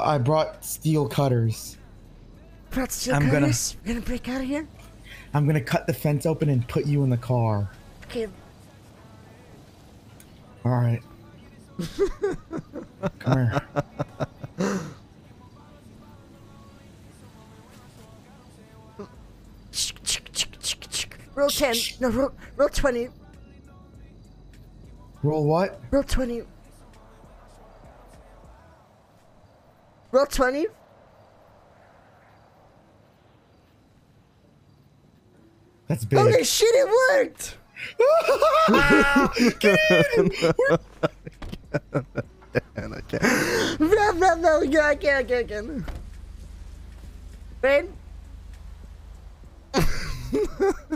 I brought steel cutters. Brought steel I'm gonna- cutters. We're gonna break out of here. I'm gonna cut the fence open and put you in the car. Okay. All right. Come here. Roll ten. No, roll, roll twenty. Roll what? Roll twenty. Roll twenty. That's big. Holy shit! It worked. And I can't. No, no, no. Yeah, again, again, again. Rain.